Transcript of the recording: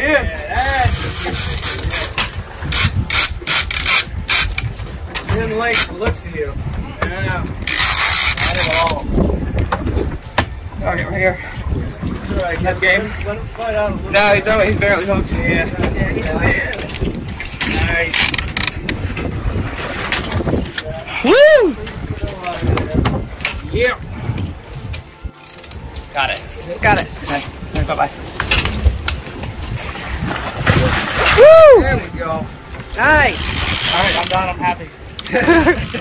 Oh, there he is. Didn't like the looks of you. Yeah. Not at all. All right, we're here. Right, That's game. Let him fight out a little. No, he's, only, he's barely hooked. Yeah. yeah Nice. Woo! Yeah. Got it. Got it. Okay. Bye bye. Go. Nice. All right, I'm done. I'm happy.